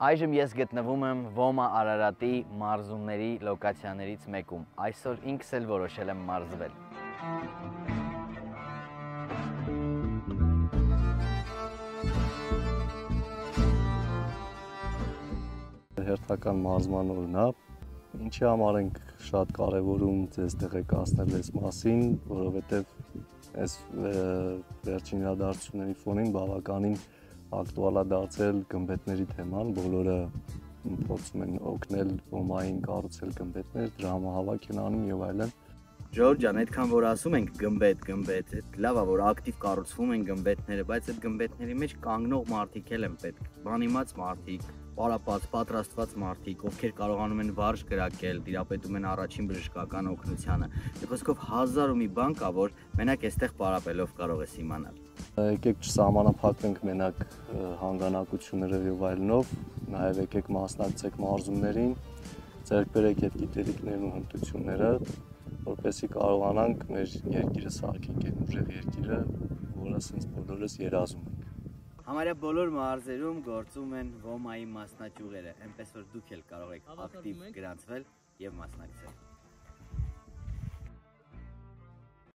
Այժմ ես գտնվում եմ Ոմա Արարատի մարզումների լոկացիաներից մեկում։ Այսօր ինքս էլ որոշել եմ մարզվել։ Հերթական մարզման օրն է։ Ինչի համար ենք շատ կարևորում ձեզ տեղեկացնել այս մասին, որովհետև այս վերջին իրադարձությունների ֆոնին բավականին ակտուալ է դարձել գմբեթների թեման, բոլորը փորձում են օգնել ոմային կառուցել գմբեթներ, դրա համահավաք են անում եւ այլն։ Ժորժ ջան, այդքան որ ասում ենք գմբեթ, գմբեթ, լավ է որ ակտիվ կառուցվում են գմբեթները, բայց այդ գմբեթների մեջ կանգնող մարդիկ էլ են պետք։ Բանիմաց մարդիկ, պարապած, պատրաստված մարդիկ, ովքեր կարողանում են վարժ կրակել, դիրապետում են առաջին բժշկական օգնությանը։ Դե խոսքով հազար ու մի բան կա, որ մենակ այստեղ պարապելով կարող ես իմանալ։ Եկեք չսահմանափակվենք մենակ հանգանակություններով եւ այլնով, նաեւ եկեք մասնակցեք մարզումներին, ձեռք բերեք այդ գիտելիքներն ու հմտությունները, որպեսզի կարողանանք մեր երկիրը սարքենք, այդ ուժեղ երկիրը, որը ասենց բոլորս երազում ենք։ Համարյա բոլոր մարզերում գործում են ոմայի մասնաճյուղերը, այնպես որ դուք էլ կարող եք ակտիվ գրանցվել եւ մասնակցել։